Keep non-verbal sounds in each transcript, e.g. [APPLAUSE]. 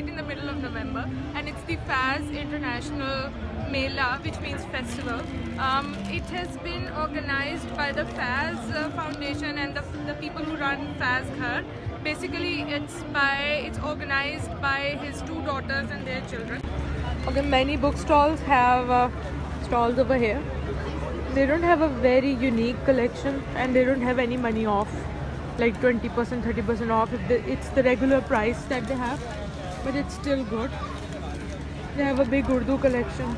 right in the middle of November, and it's the Faiz International Mela, which means festival. Um, it has been organized by the Faiz uh, Foundation and the, the people who run Faiz Ghar. Basically, it's by it's organized by his two daughters and their children. Okay, many bookstalls have uh, stalls over here. They don't have a very unique collection and they don't have any money off, like 20%, 30% off. If the, it's the regular price that they have, but it's still good. They have a big Urdu collection.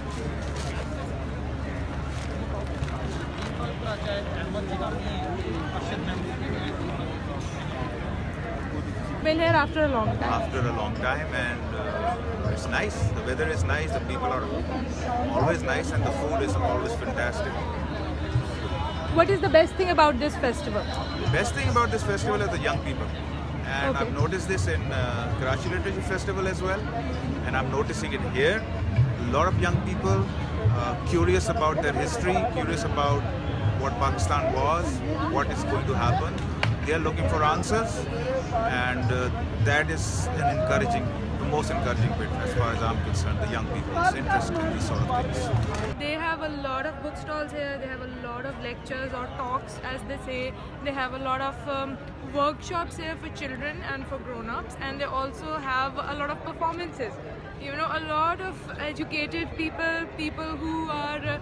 Been here after a long time. after a long time and uh, it's nice. The weather is nice, the people are always nice and the food is always fantastic. What is the best thing about this festival? The best thing about this festival is the young people. And Okay. I've noticed this in uh, Karachi Literature Festival as well. And I'm noticing it here. A lot of young people uh, curious about their history, curious about what Pakistan was, what is going to happen. They are looking for answers. And uh, that is an encouraging, most encouraging bit as far as I'm concerned, the young people's interest in these sort of things. They have a lot of bookstalls here. They have a lot of lectures or talks, as they say. They have a lot of um, workshops here for children and for grown-ups, and they also have a lot of performances. You know, a lot of educated people, people who are, uh,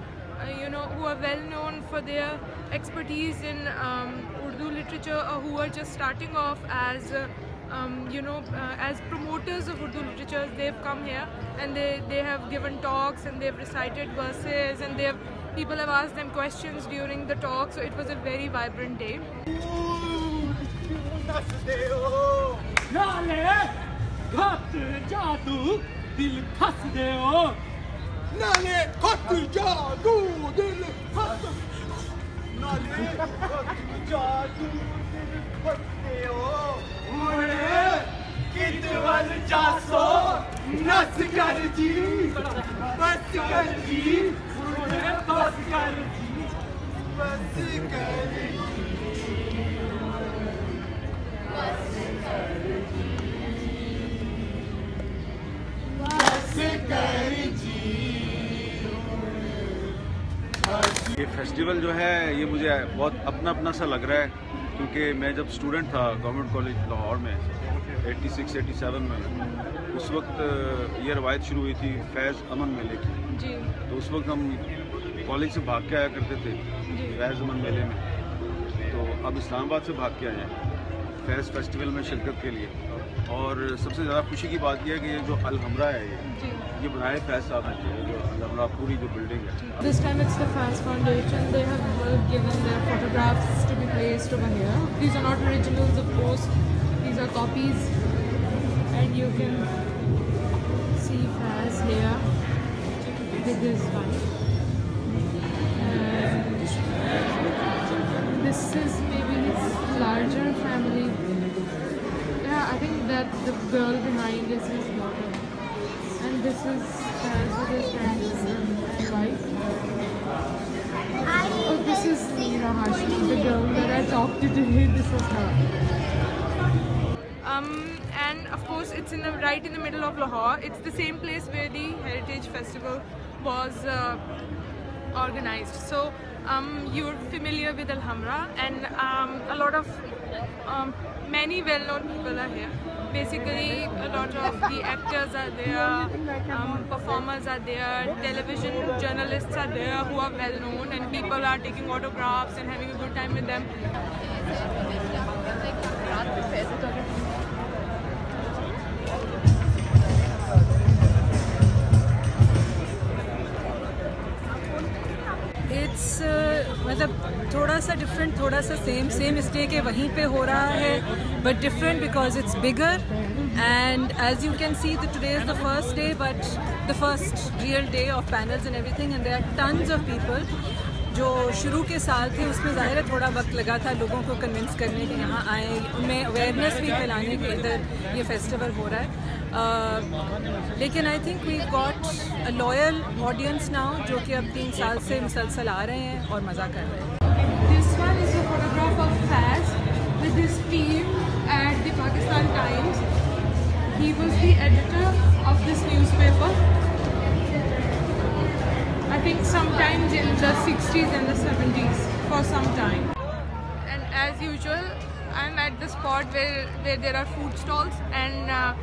you know, who are well known for their expertise in um, Urdu literature, or who are just starting off as. Uh, um, you know, uh, as promoters of Urdu literature, they've come here and they, they have given talks and they've recited verses and they have people have asked them questions during the talk. So it was a very vibrant day. कर जासो नस कर जी बस कर जी बस कर जी बस कर ये फेस्टिवल जो है, ये मुझे बहुत अपना अपना सा लग रहा है, क्योंकि मैं जब स्टूडेंट था, गवर्नमेंट कॉलेज लाहौर में 86 87 में। उस वक्त ये रवायत शुरू हुई थी फैज़ अमन मेले की। जी। तो उस वक्त हम कॉलेज से भाग के आया करते थे फैज़ अमन मेले में। तो अब इस्लामाबाद से भाग के आए हैं फैज़ फेस्टिवल में शिरकत के लिए। और सबसे ज़्यादा खुशी की बात यह है कि ये जो अलहमरा है ये ये बनाए फैज़ साहब ने जो अलहमरा पूरी जो बिल्डिंग है। uh, are copies, and you can see Faiz here with his wife. And this is maybe his larger family. Yeah, I think that the girl behind is his daughter. And this is Faiz with his and wife. Oh, this is Hashmi, the girl that I talked to today. This is her. Um, and of course, it's in the right in the middle of Lahore. It's the same place where the Heritage Festival was uh, organized. So um, you're familiar with Alhamra, and um, a lot of um, many well-known people are here. Basically, a lot of the actors are there, um, performers are there, television journalists are there who are well-known, and people are taking autographs and having a good time with them. It's मतलब थोड़ा सा different थोड़ा सा same same इसलिए कि वहीं पे हो रहा है but different because it's bigger and as you can see the today is the first day but the first real day of panels and everything and there are tons of people जो शुरू के साल थे, उसमें ज़ाहिर है थोड़ा वक्त लगा था लोगों को कन्विंस करने के, यहाँ आए, उनमें अवेयरनेस भी फैलाने के इधर ये फेस्टिवल हो रहा है। लेकिन I think we got a loyal audience now जो कि अब तीन साल से मुसलसल आ रहे हैं और मज़ा कर रहे हैं। He was the editor of this newspaper. Think sometimes in the 60s and the 70s for some time. And as usual, I'm at the spot where, where there are food stalls and uh,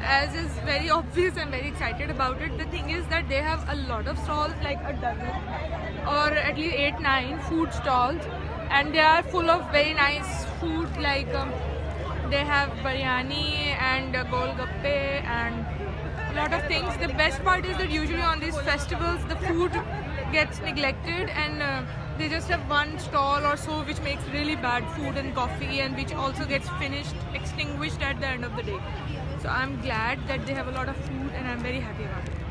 as is very [LAUGHS] obvious, I'm very excited about it. The thing is that they have a lot of stalls, like a dozen or at least 8 9 food stalls and they are full of very nice food like um, they have biryani and uh, golgappe and lot of things. The best part is that usually on these festivals the food gets neglected and uh, they just have one stall or so which makes really bad food and coffee and which also gets finished, extinguished at the end of the day. So I'm glad that they have a lot of food and I'm very happy about it.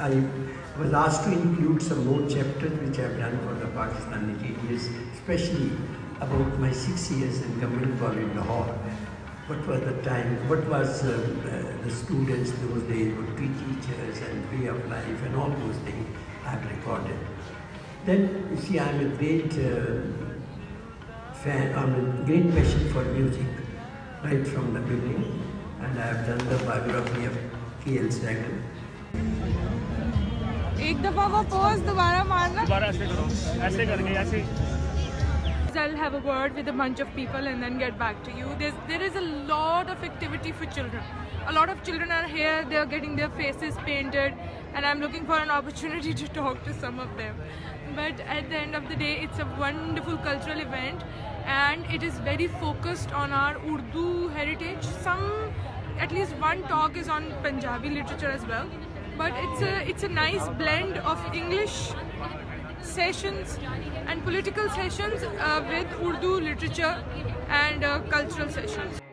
I was asked to include some more chapters which I have done for the Pakistani KDS, especially about my six years in Government College Lahore what was the time, what was uh, the students those days would be teachers and way of life and all those things I've recorded. Then, you see, I'm a great uh, fan, I'm a great passion for music right from the beginning and I have done the biography of K.L. Saigal. एक दफा वो pose दोबारा मारना दोबारा ऐसे करो ऐसे करके ऐसे I'll have a word with a bunch of people and then get back to you. There's, there is a lot of activity for children. A lot of children are here, they're getting their faces painted, and I'm looking for an opportunity to talk to some of them. But at the end of the day, it's a wonderful cultural event and it is very focused on our Urdu heritage. Some, at least one talk is on Punjabi literature as well. But it's a, it's a nice blend of English sessions and political sessions uh, with Urdu literature and uh, cultural sessions.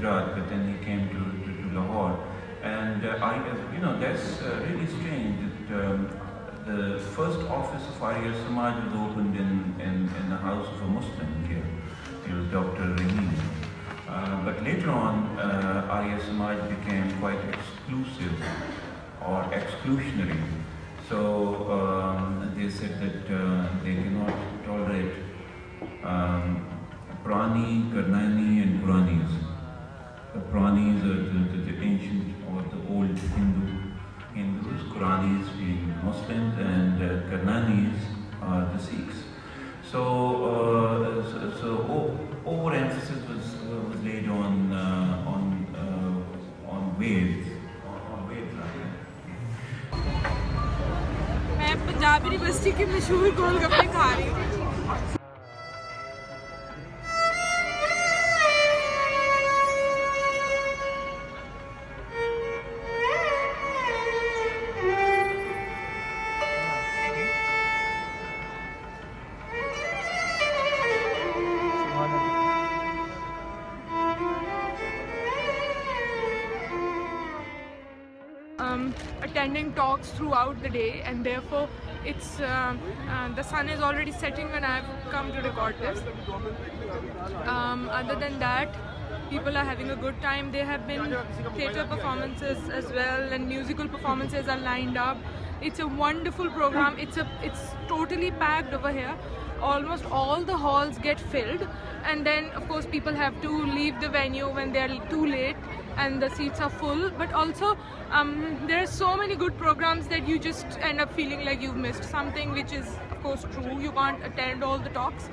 Gujarat, but then he came to, to, to Lahore. And uh, Arya, you know, that's uh, really strange that um, the first office of Arya Samaj was opened in, in, in the house of a Muslim here. He was Dr. Rahim. Uh, but later on, uh, Arya Samaj became quite exclusive or exclusionary. So um, they said that uh, they cannot tolerate um, Prani, Karnani and Puranis. being Muslims and uh, Karnanis are the Sikhs. So, uh, so, so o- overemphasis was, uh, was laid on uh, on uh, on Veds, on, on Veds rather. मैं Punjab university के मशहूर गोलगप्पे खा रही हूँ attending talks throughout the day and therefore it's uh, uh, the sun is already setting when I've come to record this. Um, other than that, people are having a good time. There have been theatre performances as well and musical performances are lined up. It's a wonderful program. It's a it's totally packed over here. Almost all the halls get filled and then of course people have to leave the venue when they're too late and the seats are full. But also um, there are so many good programs that you just end up feeling like you've missed something which is of course true. You can't attend all the talks